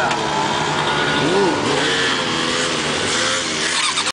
Plata.